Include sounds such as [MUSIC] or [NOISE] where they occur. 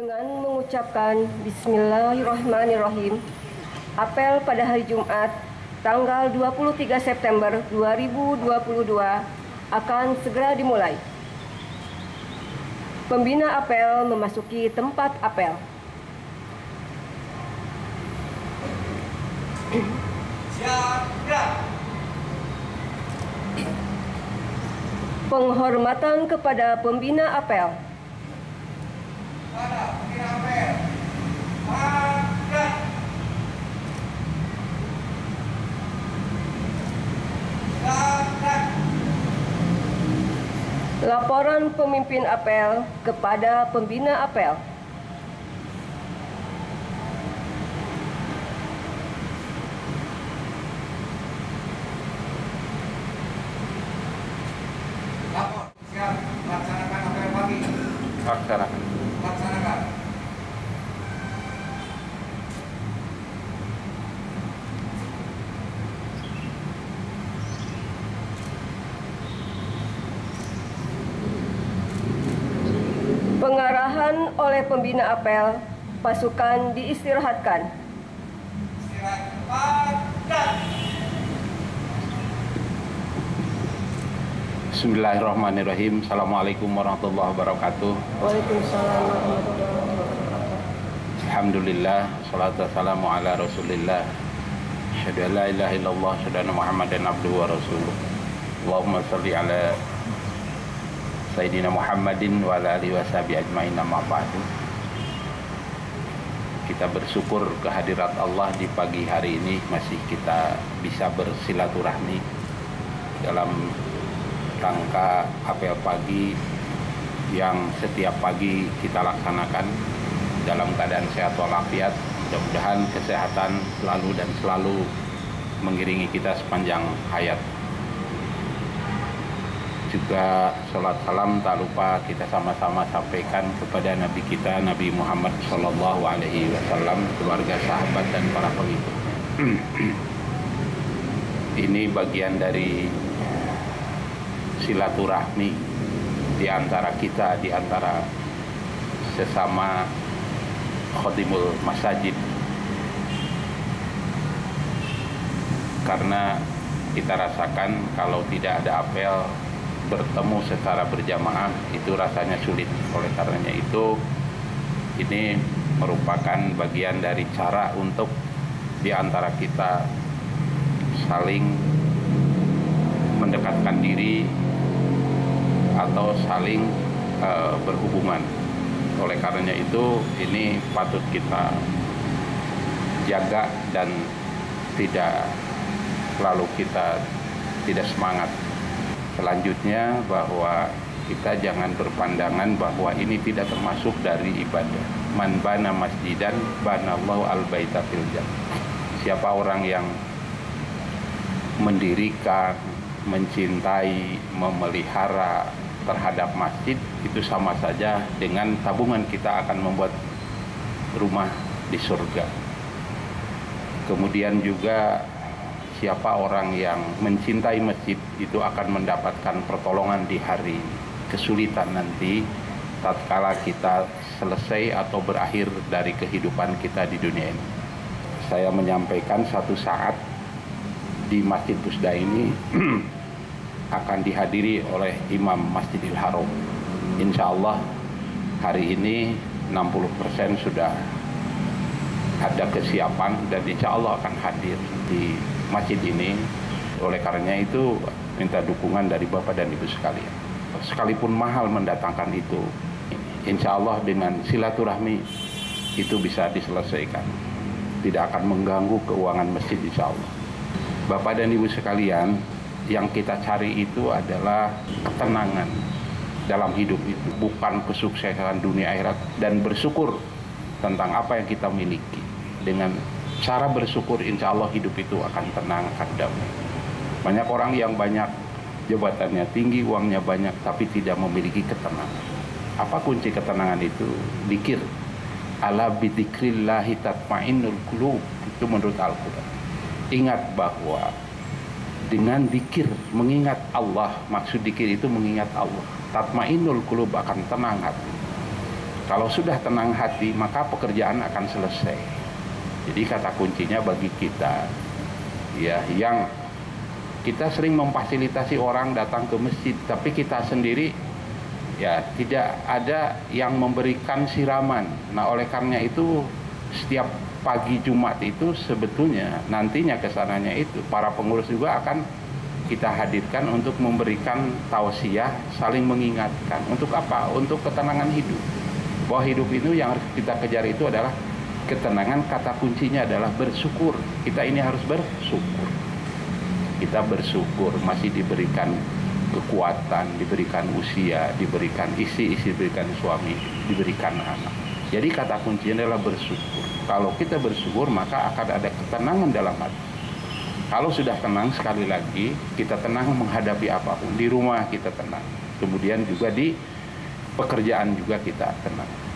Dengan mengucapkan Bismillahirrahmanirrahim, apel pada hari Jumat tanggal 23 September 2022 akan segera dimulai. Pembina apel memasuki tempat apel. Penghormatan kepada pembina apel. Laporan pemimpin apel kepada pembina apel. Pengarahan oleh pembina apel, pasukan diistirahatkan. Bismillahirrahmanirrahim. Assalamualaikum warahmatullahi wabarakatuh. Waalaikumsalam warahmatullahi wabarakatuh. Alhamdulillah, salatu wassalamu ala rasulillah. Asyhadu an la ilaha illallah, asyhadu anna Muhammadan abduhu wa rasuluh. Allahumma salli ala Sayyidina Muhammadin wa alihi wa sahbihi ajmain amma ba'du. Kita bersyukur kehadirat Allah di pagi hari ini masih kita bisa bersilaturahmi dalam rangka apel pagi yang setiap pagi kita laksanakan dalam keadaan sehat walafiat. Mudah-mudahan kesehatan selalu dan selalu mengiringi kita sepanjang hayat. Juga salat salam tak lupa kita sama-sama sampaikan kepada Nabi kita Nabi Muhammad Shallallahu Alaihi Wasallam, keluarga sahabat dan para pengikut. [CLEARS THROAT] Ini bagian dari silaturahmi di antara kita, di antara sesama khotimul masajid. Karena kita rasakan kalau tidak ada apel bertemu secara berjamaah itu rasanya sulit. Oleh karenanya itu ini merupakan bagian dari cara untuk di antara kita saling mendekatkan diri atau saling eh, berhubungan. Oleh karenanya itu ini patut kita jaga dan tidak lalu kita tidak semangat. Selanjutnya bahwa kita jangan berpandangan bahwa ini tidak termasuk dari ibadah. Man bana masjidan banallahu al baita fil. Siapa orang yang mendirikan, mencintai, memelihara terhadap masjid itu sama saja dengan tabungan kita akan membuat rumah di surga. Kemudian juga siapa orang yang mencintai masjid itu akan mendapatkan pertolongan di hari kesulitan nanti tatkala kita selesai atau berakhir dari kehidupan kita di dunia ini. Saya menyampaikan satu saat di Masjid Pusda ini [CLEARS THROAT] akan dihadiri oleh Imam Masjidil Haram. Insya Allah hari ini 60% sudah ada kesiapan dan insya Allah akan hadir di masjid ini. Oleh karenanya itu minta dukungan dari Bapak dan Ibu sekalian. Sekalipun mahal mendatangkan itu, insya Allah dengan silaturahmi itu bisa diselesaikan. Tidak akan mengganggu keuangan masjid insya Allah. Bapak dan Ibu sekalian, yang kita cari itu adalah ketenangan dalam hidup itu, bukan kesuksesan dunia akhirat dan bersyukur tentang apa yang kita miliki. Dengan cara bersyukur, insya Allah hidup itu akan tenang, akan damai. Banyak orang yang banyak jabatannya tinggi, uangnya banyak, tapi tidak memiliki ketenangan. Apa kunci ketenangan itu? Dikir. Ala bidikrillahi tatma'innul qulub. Itu menurut Al-Quran. Ingat bahwa dengan dikir mengingat Allah maksud dikir itu mengingat Allah tatmainul qulub akan tenang hati Kalau sudah tenang hati, maka pekerjaan akan selesai. Jadi kata kuncinya bagi kita, ya yang kita sering memfasilitasi orang datang ke masjid, tapi kita sendiri ya tidak ada yang memberikan siraman. Nah oleh karena itu setiap pagi Jumat itu sebetulnya nantinya ke sananya itu para pengurus juga akan kita hadirkan untuk memberikan tausiah saling mengingatkan. Untuk apa? Untuk ketenangan hidup. Bahwa hidup itu yang harus kita kejar itu adalah ketenangan kata kuncinya adalah bersyukur. Kita ini harus bersyukur. Kita bersyukur masih diberikan kekuatan diberikan usia diberikan isi isi diberikan suami diberikan anak. Jadi kata kuncinya adalah bersyukur. Kalau kita bersyukur maka akan ada ketenangan dalam hati. Kalau sudah tenang sekali lagi kita tenang menghadapi apa pun. Di rumah kita tenang. Kemudian juga di pekerjaan juga kita tenang